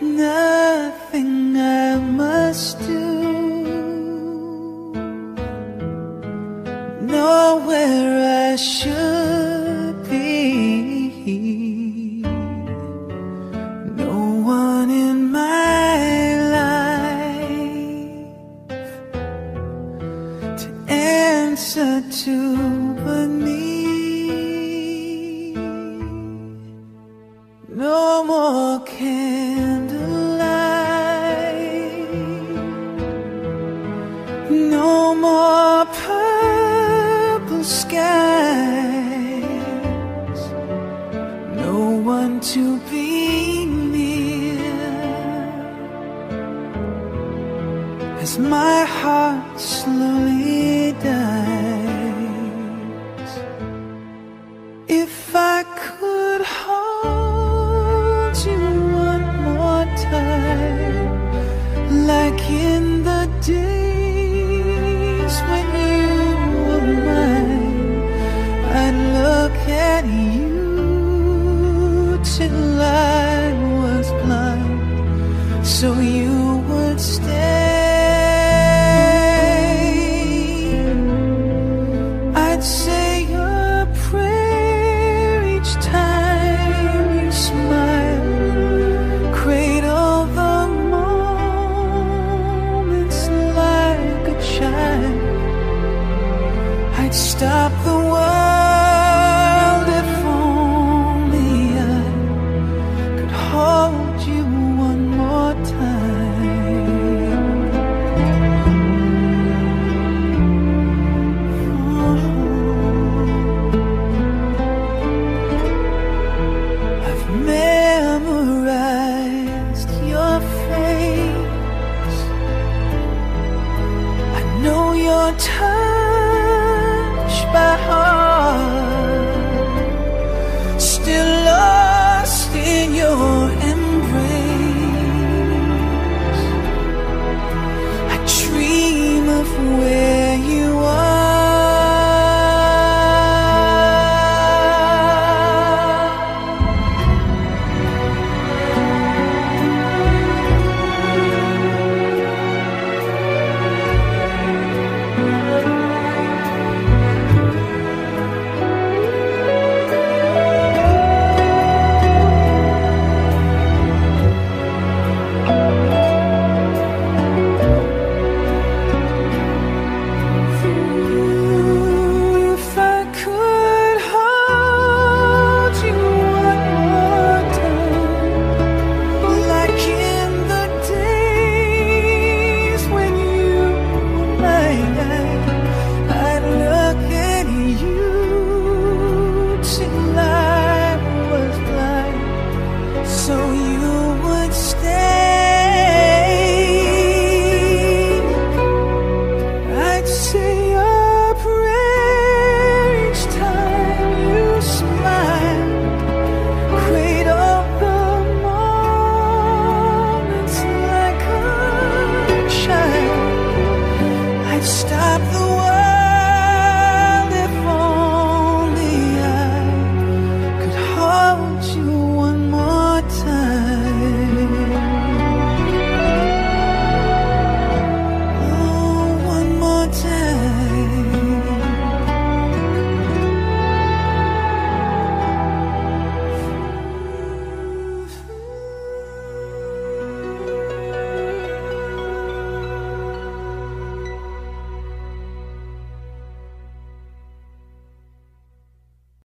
Nothing I must do. Answer to but me. No more candlelight. No more purple skies. No one to be near. As my heart slowly days when you were mine, I'd look at you till I was blind. So stop the